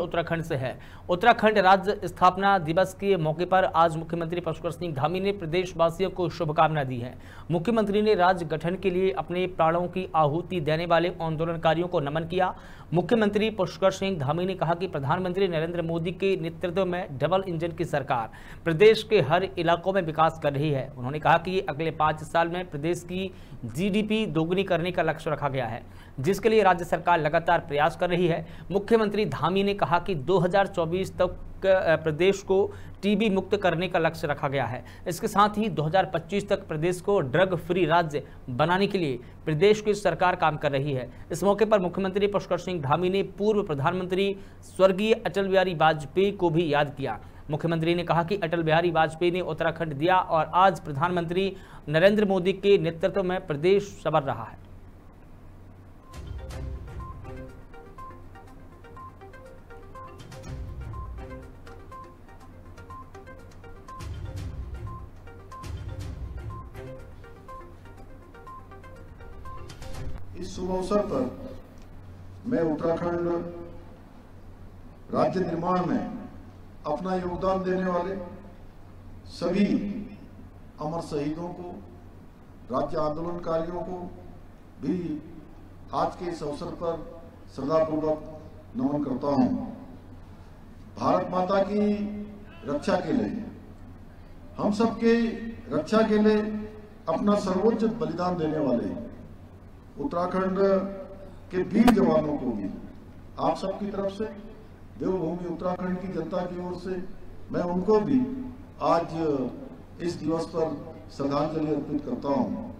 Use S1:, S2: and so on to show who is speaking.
S1: उत्तराखंड से है। उत्तराखंड राज्य स्थापना दिवस के मौके पर आज मुख्यमंत्री पुष्कर सिंह धामी ने प्रदेशवासियों को शुभकामना दी है। मुख्यमंत्री ने राज्य गठन के लिए अपने प्राणों की आहुति देने वाले आंदोलनकारियों को नमन किया। मुख्यमंत्री पुष्कर सिंह धामी ने कहा कि प्रधानमंत्री नरेंद्र मोदी के नेतृत्व में डबल इंजन की सरकार प्रदेश के हर इलाकों में विकास कर रही है। उन्होंने कहा कि अगले पाँच साल में प्रदेश की जीडीपी दोगुनी करने का लक्ष्य रखा गया है, जिसके लिए राज्य सरकार लगातार प्रयास कर रही है। मुख्यमंत्री धामी ने कहा कि 2024 तक प्रदेश को टीबी मुक्त करने का लक्ष्य रखा गया है। इसके साथ ही 2025 तक प्रदेश को ड्रग फ्री राज्य बनाने के लिए प्रदेश की सरकार काम कर रही है। इस मौके पर मुख्यमंत्री पुष्कर सिंह धामी ने पूर्व प्रधानमंत्री स्वर्गीय अटल बिहारी वाजपेयी को भी याद किया। मुख्यमंत्री ने कहा कि अटल बिहारी वाजपेयी ने उत्तराखंड दिया और आज प्रधानमंत्री नरेंद्र मोदी के नेतृत्व में प्रदेश संवर रहा है।
S2: इस शुभ अवसर पर मैं उत्तराखंड राज्य निर्माण में अपना योगदान देने वाले सभी अमर शहीदों को, राज्य आंदोलनकारियों को भी आज के इस अवसर पर श्रद्धापूर्वक नमन करता हूँ। भारत माता की रक्षा के लिए, हम सबके रक्षा के लिए अपना सर्वोच्च बलिदान देने वाले उत्तराखंड के वीर जवानों को भी, आप सबकी तरफ़ से, देवभूमि उत्तराखंड की जनता की ओर से, मैं उनको भी आज इस दिवस पर श्रद्धांजलि अर्पित करता हूँ।